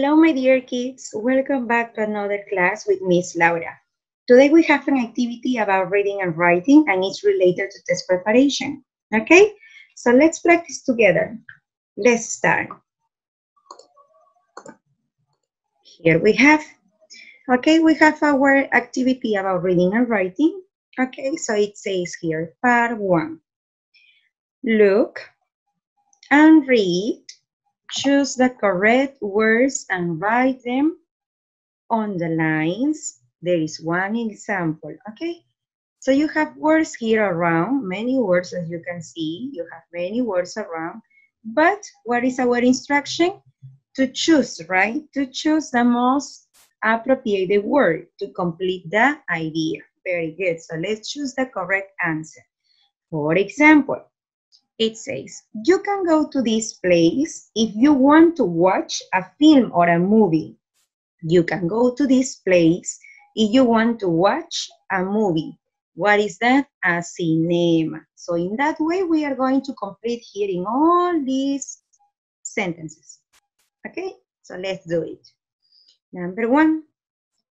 Hello, my dear kids. Welcome back to another class with Miss Laura. Today we have an activity about reading and writing and it's related to test preparation. Okay? So let's practice together. Let's start. Here we have, okay, we have our activity about reading and writing. Okay, so it says here, part one. Look and read Choose the correct words and write them on the lines. There is one example, okay? So you have words here around, many words as you can see. You have many words around. But what is our instruction? To choose, right? To choose the most appropriate word to complete the idea. Very good. So let's choose the correct answer. For example, it says, you can go to this place if you want to watch a film or a movie. You can go to this place if you want to watch a movie. What is that? A cinema. So in that way, we are going to complete hearing all these sentences. Okay, so let's do it. Number one,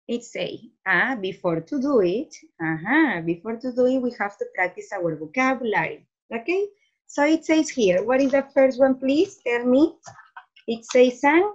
it say, ah, before to do it, uh -huh, before to do it, we have to practice our vocabulary. Okay, so it says here, what is the first one, please? Tell me. It says an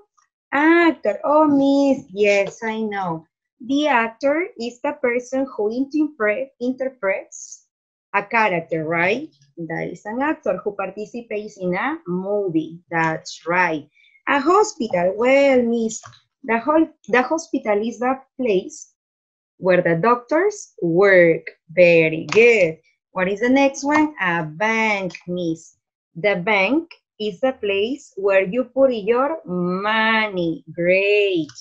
actor. Oh, miss, yes, I know. The actor is the person who interpret, interprets a character, right? That is an actor who participates in a movie. That's right. A hospital, well, miss, the, whole, the hospital is the place where the doctors work. Very good. What is the next one? A bank, miss. The bank is the place where you put your money. Great.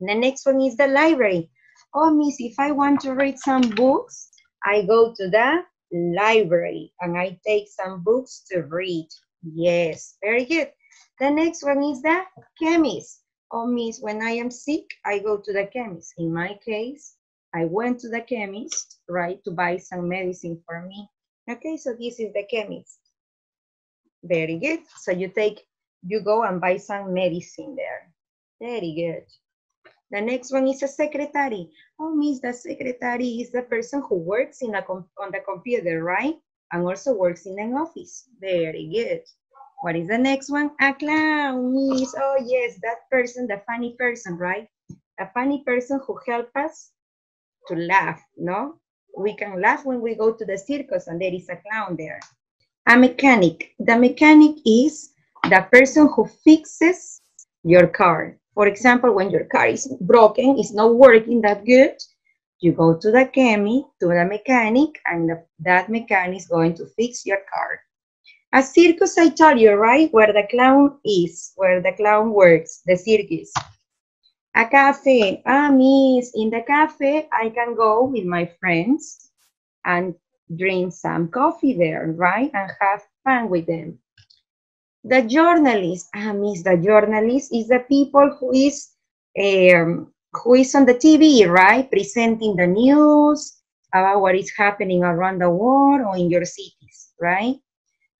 The next one is the library. Oh, miss, if I want to read some books, I go to the library and I take some books to read. Yes, very good. The next one is the chemist. Oh, miss, when I am sick, I go to the chemist. In my case, I went to the chemist, right, to buy some medicine for me. Okay, so this is the chemist. Very good. So you take, you go and buy some medicine there. Very good. The next one is a secretary. Oh, miss, the secretary is the person who works in a on the computer, right? And also works in an office. Very good. What is the next one? A clown, miss. Oh, yes, that person, the funny person, right? A funny person who helps us to laugh, no? We can laugh when we go to the circus and there is a clown there. A mechanic. The mechanic is the person who fixes your car. For example, when your car is broken, it's not working that good, you go to the chemi, to the mechanic, and the, that mechanic is going to fix your car. A circus, I told you, right? Where the clown is, where the clown works, the circus. A cafe. Ah, miss, in the cafe, I can go with my friends and drink some coffee there, right? And have fun with them. The journalist. Ah, miss, the journalist is the people who is um, who is on the TV, right? Presenting the news about what is happening around the world or in your cities, right?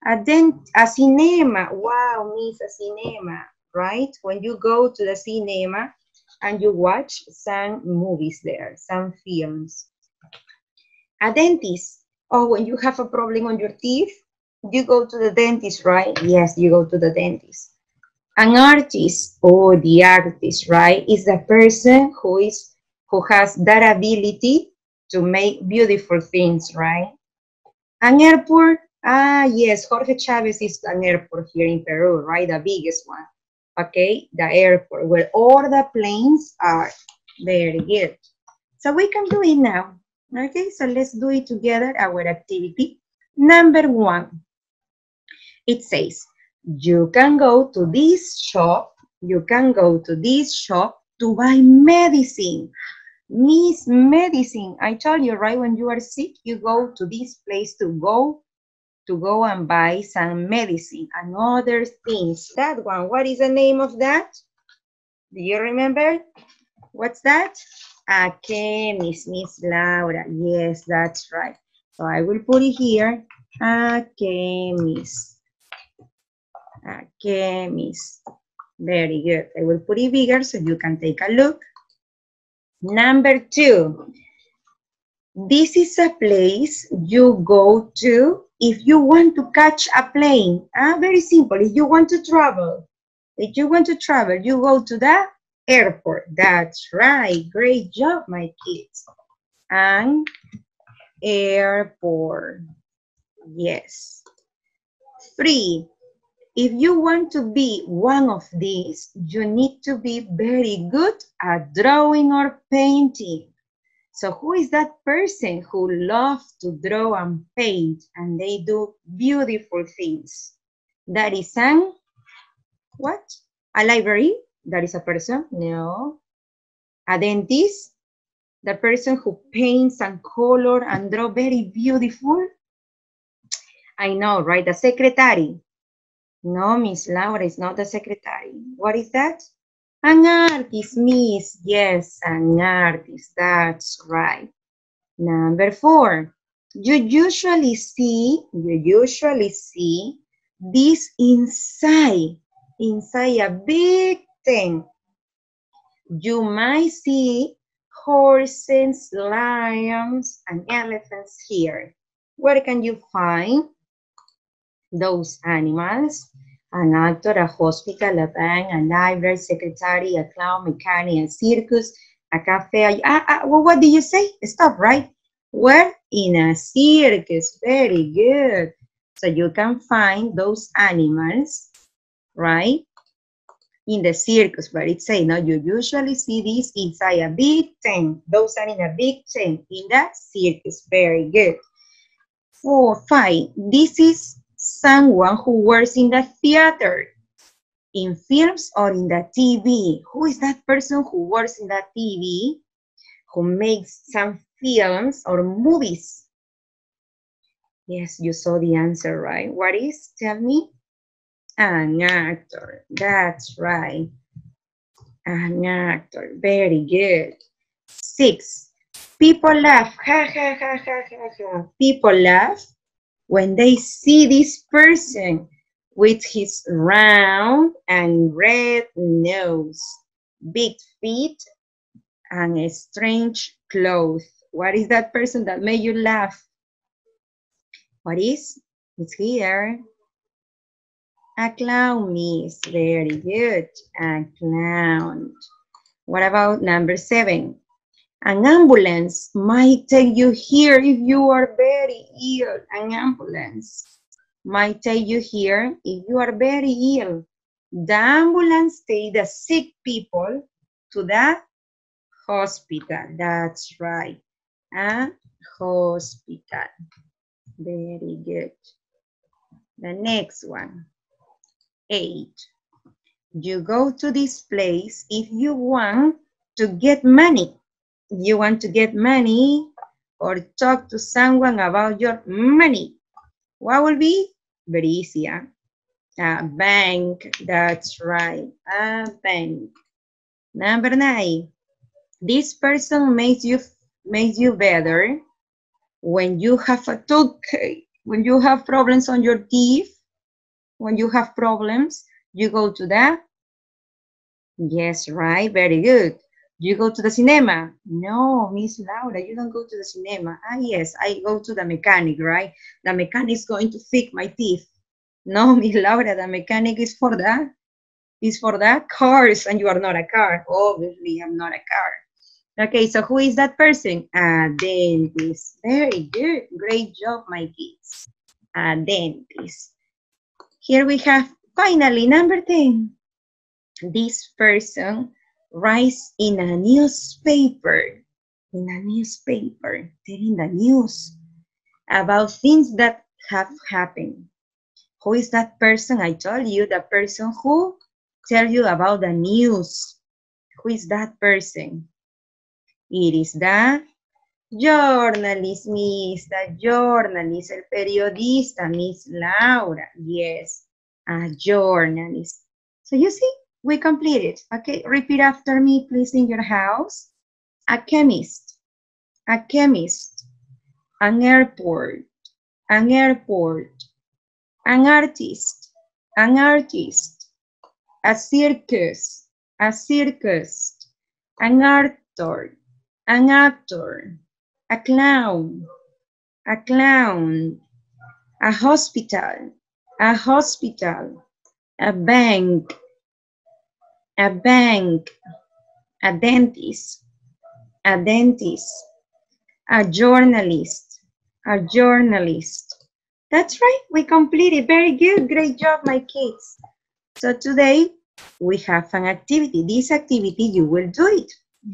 And then a cinema. Wow, miss, a cinema, right? When you go to the cinema, and you watch some movies there, some films. A dentist, oh, when you have a problem on your teeth, you go to the dentist, right? Yes, you go to the dentist. An artist, oh, the artist, right, is the person who is who has that ability to make beautiful things, right? An airport, ah, yes, Jorge Chavez is an airport here in Peru, right? The biggest one okay, the airport, where all the planes are. Very good. So we can do it now. Okay, so let's do it together, our activity. Number one, it says, you can go to this shop, you can go to this shop to buy medicine. Miss medicine. I told you, right, when you are sick, you go to this place to go to go and buy some medicine and other things. That one, what is the name of that? Do you remember? What's that? A chemist, Miss Laura. Yes, that's right. So I will put it here. A chemist. A chemist. Very good. I will put it bigger so you can take a look. Number two, this is a place you go to if you want to catch a plane. Ah, very simple. If you want to travel, if you want to travel, you go to the airport. That's right. Great job, my kids. An airport. Yes. Three, if you want to be one of these, you need to be very good at drawing or painting. So who is that person who loves to draw and paint and they do beautiful things? That is an, what? A library? That is a person? No. A dentist? The person who paints and color and draw very beautiful? I know, right? The secretary. No, Miss Laura is not the secretary. What is that? An artist, Miss. Yes, an artist. That's right. Number four. You usually see, you usually see this inside, inside a big tent. You might see horses, lions, and elephants here. Where can you find those animals? An actor, a hospital, a bank, a library, secretary, a clown, mechanic, a circus, a cafe. Ah, ah, well, what did you say? Stop, right? Where? In a circus. Very good. So you can find those animals, right? In the circus, but it say, no, you usually see these inside a big tent. Those are in a big tent in the circus. Very good. Four, five. This is someone who works in the theater, in films or in the TV. Who is that person who works in the TV, who makes some films or movies? Yes, you saw the answer, right? What is? Tell me. An actor. That's right. An actor. Very good. Six. People laugh. Ha, ha, ha, ha, ha, ha. People laugh when they see this person with his round and red nose, big feet, and a strange clothes. What is that person that made you laugh? What is? It's here. A clown, miss. Very good. A clown. What about number seven? An ambulance might take you here if you are very ill. An ambulance might take you here if you are very ill. The ambulance take the sick people to the hospital. That's right. A hospital. Very good. The next one. Eight. You go to this place if you want to get money you want to get money or talk to someone about your money. What will be? Very easy, yeah? A bank, that's right, a bank. Number nine, this person makes you makes you better when you have a tooth, when you have problems on your teeth, when you have problems, you go to that. yes, right, very good. You go to the cinema? No, Miss Laura, you don't go to the cinema. Ah, yes, I go to the mechanic, right? The mechanic is going to fix my teeth. No, Miss Laura, the mechanic is for that. Is for that cars, and you are not a car. Obviously, I'm not a car. Okay, so who is that person? A dentist. Very good. Great job, my kids. A dentist. Here we have finally number 10. This person writes in a newspaper, in a newspaper, telling the news about things that have happened. Who is that person? I told you, the person who tell you about the news. Who is that person? It is the journalist, Miss, the journalist, el periodista, Miss Laura. Yes, a journalist. So you see, we completed. Okay, repeat after me, please, in your house. A chemist, a chemist, an airport, an airport, an artist, an artist, a circus, a circus, an actor, an actor, a clown, a clown, a hospital, a hospital, a bank, a bank, a dentist, a dentist, a journalist, a journalist. That's right, we completed. Very good, great job, my kids. So today we have an activity. This activity, you will do it,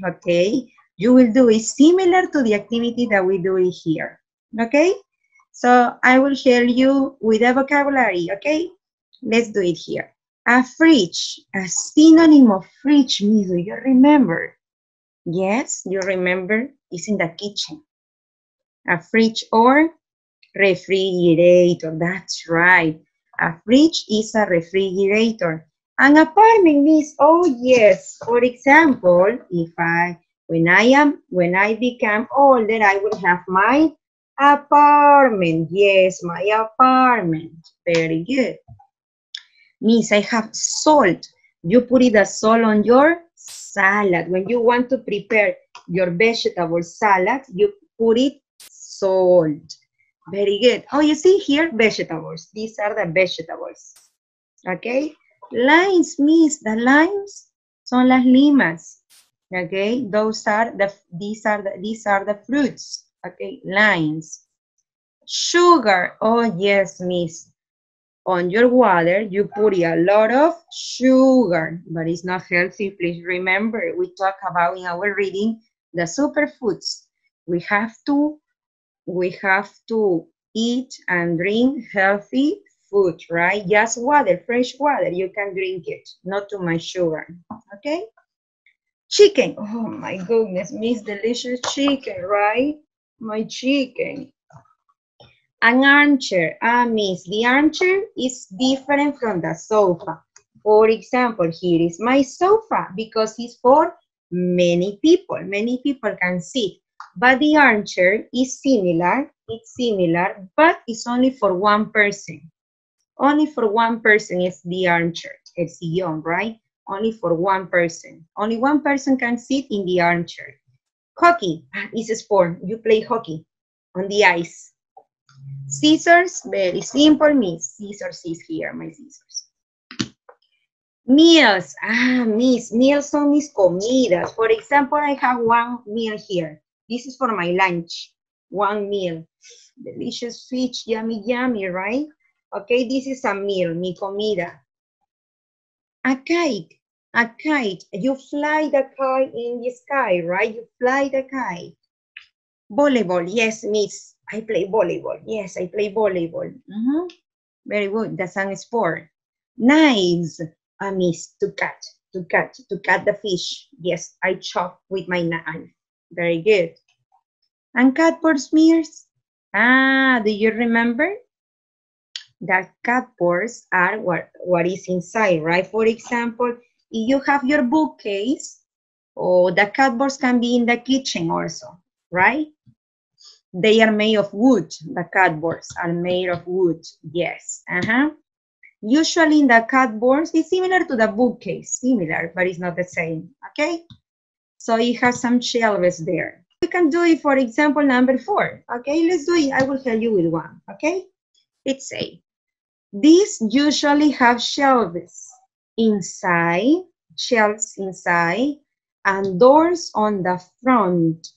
okay? You will do it similar to the activity that we do it here, okay? So I will share you with a vocabulary, okay? Let's do it here. A fridge, a synonym of fridge, do you remember? Yes, you remember, it's in the kitchen. A fridge or refrigerator, that's right. A fridge is a refrigerator. An apartment means, oh yes, for example, if I, when I am, when I become older, I will have my apartment. Yes, my apartment. Very good. Means I have salt. You put it the salt on your salad. When you want to prepare your vegetable salad, you put it salt. Very good. Oh, you see here, vegetables. These are the vegetables. Okay. Lines means the lines son las limas. Okay. Those are the, these are the, these are the fruits. Okay. Lines. Sugar. Oh, yes, miss on your water, you put a lot of sugar, but it's not healthy. Please remember, we talk about in our reading the superfoods. We have to, we have to eat and drink healthy food, right? Just water, fresh water, you can drink it, not too much sugar, okay? Chicken, oh my goodness, miss delicious chicken, right? My chicken. An armchair, ah, miss, the armchair is different from the sofa. For example, here is my sofa because it's for many people. Many people can sit. But the armchair is similar. It's similar, but it's only for one person. Only for one person is the armchair. It's young, right? Only for one person. Only one person can sit in the armchair. Hockey, ah, is sport. You play hockey on the ice. Scissors, very simple, miss. Scissors is here, my scissors. Meals, ah, miss, meals son mis comidas. For example, I have one meal here. This is for my lunch, one meal. Delicious fish, yummy, yummy, right? Okay, this is a meal, mi comida. A kite, a kite. You fly the kite in the sky, right? You fly the kite. Volleyball, yes, miss. I play volleyball. Yes, I play volleyball. Mm -hmm. Very good. That's a sport. Knives. I miss to cut, to cut, to cut the fish. Yes, I chop with my knife. Very good. And cardboard smears. Ah, do you remember? That cardboards are what, what is inside, right? For example, if you have your bookcase, or oh, the cardboards can be in the kitchen also, right? They are made of wood. The cardboards are made of wood. Yes. Uh-huh. Usually in the cardboards, it's similar to the bookcase. Similar, but it's not the same. Okay? So it has some shelves there. We can do it, for example, number four. Okay, let's do it. I will help you with one. Okay? It's a. These usually have shelves inside, shelves inside, and doors on the front.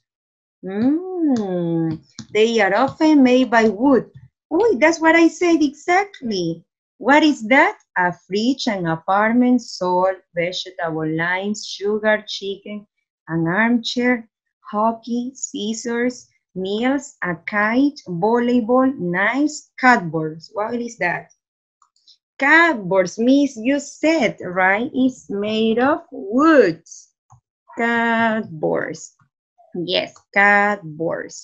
Mm, Hmm, they are often made by wood. Oh, that's what I said exactly. What is that? A fridge, an apartment, salt, vegetable lines, sugar, chicken, an armchair, hockey, scissors, meals, a kite, volleyball, knives, cardboards. What is that? Cardboards means you said, right? It's made of wood. Cardboards. Yes, cardboards.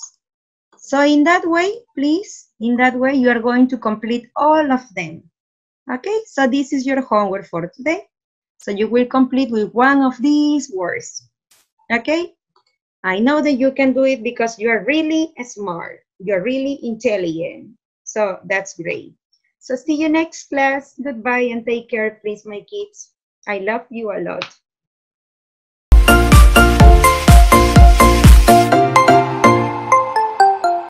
So in that way, please, in that way, you are going to complete all of them. Okay, so this is your homework for today. So you will complete with one of these words. Okay, I know that you can do it because you are really smart. You're really intelligent. So that's great. So see you next class. Goodbye and take care, please, my kids. I love you a lot.